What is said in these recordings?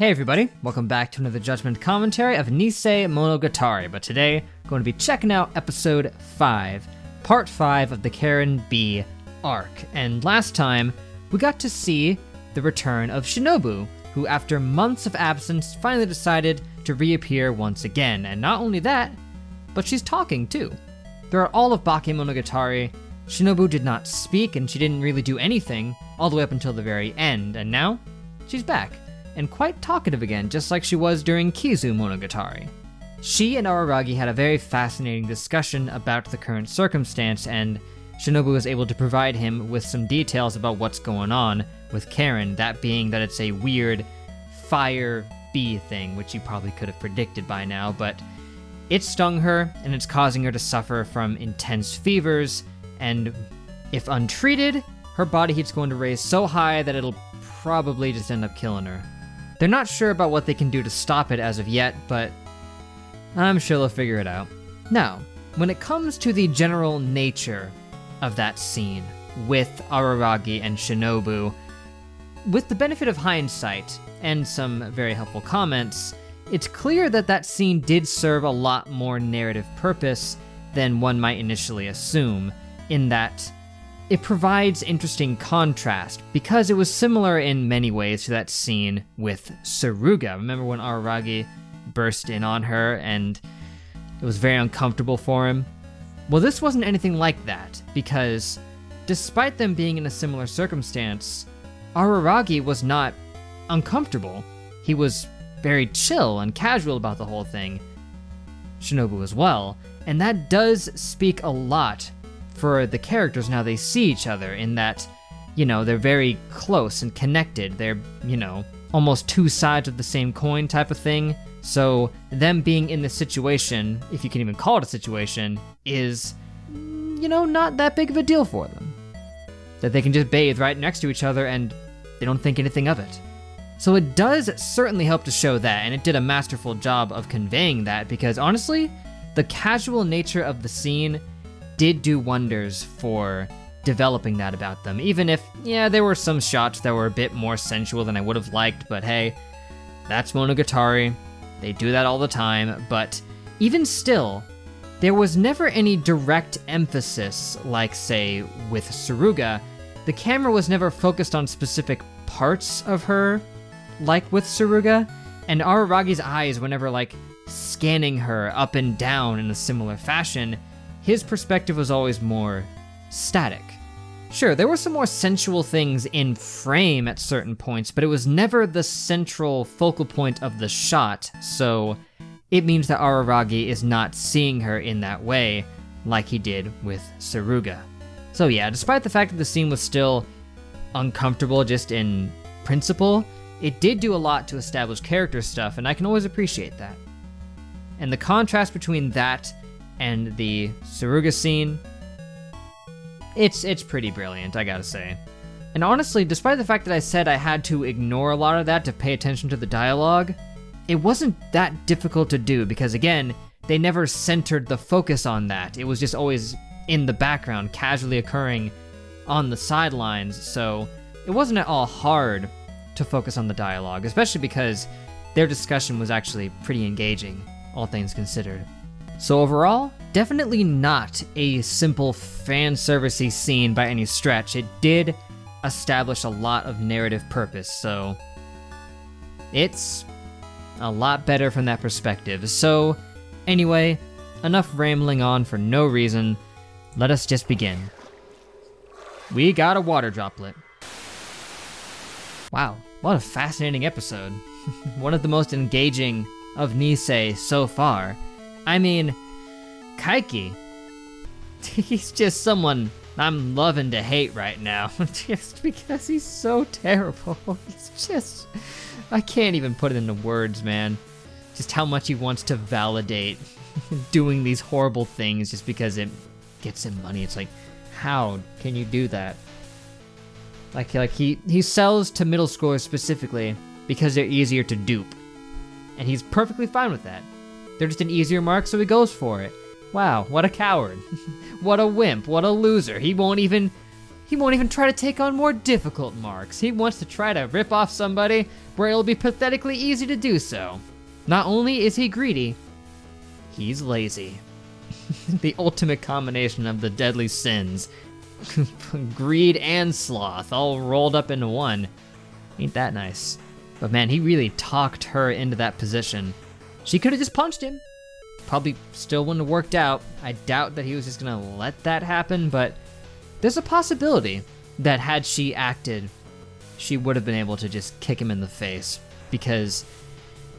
Hey everybody, welcome back to another Judgment commentary of Nisemonogatari, but today I'm going to be checking out episode 5, part 5 of the Karen Bee arc. And last time, we got to see the return of Shinobu, who after months of absence finally decided to reappear once again. And not only that, but she's talking too. Throughout all of Bakemonogatari, Shinobu did not speak and she didn't really do anything all the way up until the very end, and now she's back and quite talkative again, just like she was during Kizu Monogatari. She and Araragi had a very fascinating discussion about the current circumstance, and Shinobu was able to provide him with some details about what's going on with Karen, that being that it's a weird fire bee thing, which you probably could have predicted by now, but it stung her and it's causing her to suffer from intense fevers, and if untreated, her body heat's going to raise so high that it'll probably just end up killing her. They're not sure about what they can do to stop it as of yet, but I'm sure they'll figure it out. Now, when it comes to the general nature of that scene with Araragi and Shinobu, with the benefit of hindsight and some very helpful comments, it's clear that that scene did serve a lot more narrative purpose than one might initially assume, in that it provides interesting contrast because it was similar in many ways to that scene with Suruga. Remember when Araragi burst in on her and it was very uncomfortable for him? Well, this wasn't anything like that because despite them being in a similar circumstance, Araragi was not uncomfortable. He was very chill and casual about the whole thing. Shinobu as well, and that does speak a lot for the characters now they see each other in that, you know, they're very close and connected. They're, you know, almost two sides of the same coin type of thing. So them being in this situation, if you can even call it a situation, is, you know, not that big of a deal for them. That they can just bathe right next to each other and they don't think anything of it. So it does certainly help to show that, and it did a masterful job of conveying that because honestly, the casual nature of the scene did do wonders for developing that about them. Even if, yeah, there were some shots that were a bit more sensual than I would have liked, but hey, that's Monogatari. They do that all the time, but even still, there was never any direct emphasis, like, say, with Suruga. The camera was never focused on specific parts of her, like with Suruga, and Araragi's eyes were never, like, scanning her up and down in a similar fashion his perspective was always more static. Sure, there were some more sensual things in frame at certain points, but it was never the central focal point of the shot, so it means that Araragi is not seeing her in that way like he did with Suruga. So yeah, despite the fact that the scene was still uncomfortable just in principle, it did do a lot to establish character stuff, and I can always appreciate that. And the contrast between that and the Suruga scene, it's it's pretty brilliant, I gotta say. And honestly, despite the fact that I said I had to ignore a lot of that to pay attention to the dialogue, it wasn't that difficult to do because again, they never centered the focus on that. It was just always in the background, casually occurring on the sidelines, so it wasn't at all hard to focus on the dialogue, especially because their discussion was actually pretty engaging, all things considered. So overall, definitely not a simple fan servicey scene by any stretch. It did establish a lot of narrative purpose, so it's a lot better from that perspective. So anyway, enough rambling on for no reason. Let us just begin. We got a water droplet. Wow, what a fascinating episode. One of the most engaging of Nise so far. I mean, Kaiki, he's just someone I'm loving to hate right now, just because he's so terrible. He's just, I can't even put it into words, man. Just how much he wants to validate doing these horrible things just because it gets him money. It's like, how can you do that? Like, like he, he sells to middle schoolers specifically because they're easier to dupe. And he's perfectly fine with that. They're just an easier mark, so he goes for it. Wow, what a coward. what a wimp, what a loser. He won't even He won't even try to take on more difficult marks. He wants to try to rip off somebody where it'll be pathetically easy to do so. Not only is he greedy, he's lazy. the ultimate combination of the deadly sins greed and sloth all rolled up into one. Ain't that nice? But man, he really talked her into that position. She could have just punched him. Probably still wouldn't have worked out. I doubt that he was just gonna let that happen, but there's a possibility that had she acted, she would have been able to just kick him in the face. Because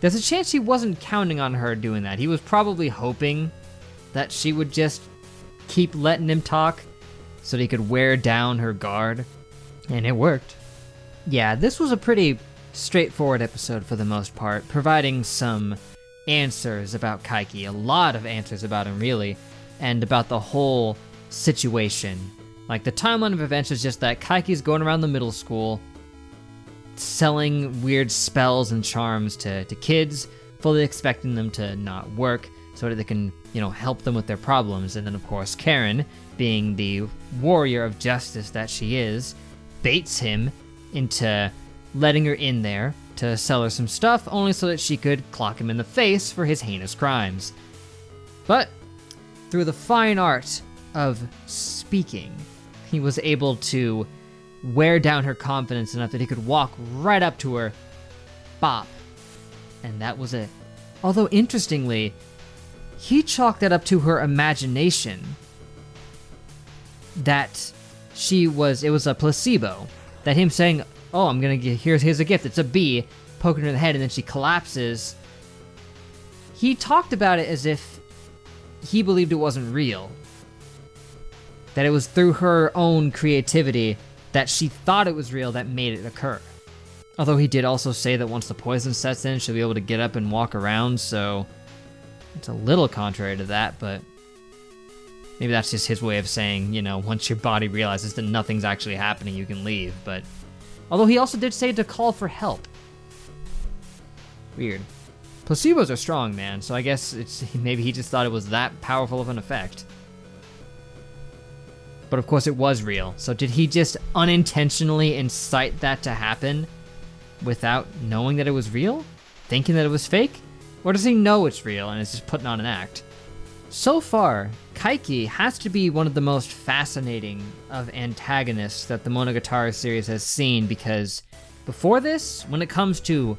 there's a chance he wasn't counting on her doing that. He was probably hoping that she would just keep letting him talk so that he could wear down her guard. And it worked. Yeah, this was a pretty straightforward episode for the most part, providing some answers about Kaiki, a lot of answers about him, really, and about the whole situation. Like, the timeline of events is just that Kaiki's going around the middle school, selling weird spells and charms to, to kids, fully expecting them to not work so that they can, you know, help them with their problems. And then, of course, Karen, being the warrior of justice that she is, baits him into letting her in there to sell her some stuff, only so that she could clock him in the face for his heinous crimes. But through the fine art of speaking, he was able to wear down her confidence enough that he could walk right up to her, bop, and that was it. Although, interestingly, he chalked that up to her imagination. That she was, it was a placebo. That him saying, oh, I'm gonna get, here's, here's a gift, it's a bee, poking her in the head, and then she collapses. He talked about it as if he believed it wasn't real. That it was through her own creativity that she thought it was real that made it occur. Although he did also say that once the poison sets in, she'll be able to get up and walk around, so it's a little contrary to that, but maybe that's just his way of saying, you know, once your body realizes that nothing's actually happening, you can leave, but Although he also did say to call for help. Weird. Placebos are strong, man, so I guess it's maybe he just thought it was that powerful of an effect. But of course it was real, so did he just unintentionally incite that to happen without knowing that it was real? Thinking that it was fake? Or does he know it's real and is just putting on an act? So far, Kaiki has to be one of the most fascinating of antagonists that the Monogatari series has seen because before this, when it comes to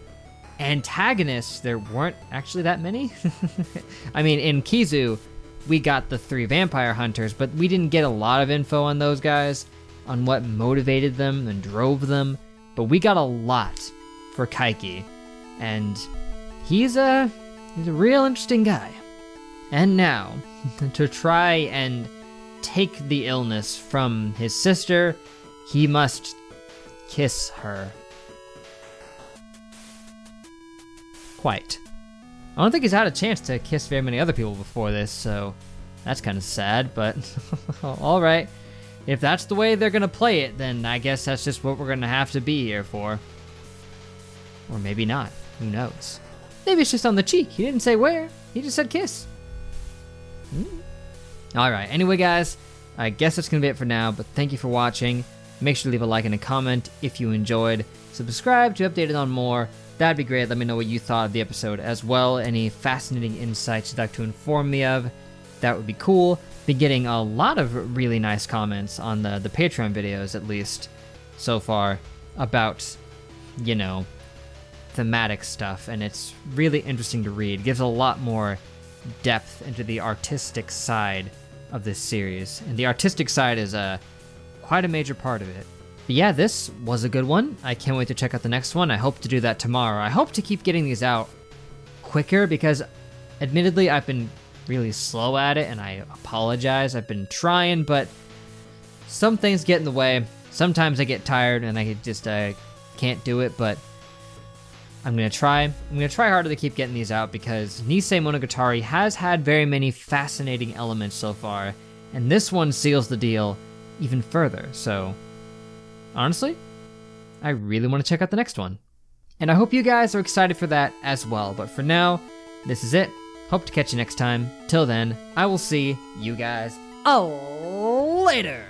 antagonists, there weren't actually that many. I mean, in Kizu, we got the three vampire hunters, but we didn't get a lot of info on those guys, on what motivated them and drove them. But we got a lot for Kaiki, and he's a he's a real interesting guy. And now, to try and take the illness from his sister, he must kiss her. Quite. I don't think he's had a chance to kiss very many other people before this, so that's kind of sad, but alright. If that's the way they're gonna play it, then I guess that's just what we're gonna have to be here for. Or maybe not. Who knows? Maybe it's just on the cheek. He didn't say where. He just said kiss. Mm. Alright, anyway guys, I guess that's going to be it for now, but thank you for watching. Make sure to leave a like and a comment if you enjoyed. Subscribe to update updated on more. That'd be great. Let me know what you thought of the episode as well. Any fascinating insights you'd like to inform me of. That would be cool. Been getting a lot of really nice comments on the, the Patreon videos, at least so far, about, you know, thematic stuff, and it's really interesting to read. Gives a lot more depth into the artistic side of this series. And the artistic side is a uh, quite a major part of it. But yeah, this was a good one. I can't wait to check out the next one. I hope to do that tomorrow. I hope to keep getting these out quicker because admittedly I've been really slow at it and I apologize. I've been trying, but some things get in the way. Sometimes I get tired and I just uh, can't do it, but I'm gonna try. I'm gonna try harder to keep getting these out because Nisemonogatari has had very many fascinating elements so far, and this one seals the deal even further. So, honestly, I really want to check out the next one. And I hope you guys are excited for that as well. But for now, this is it. Hope to catch you next time. Till then, I will see you guys later.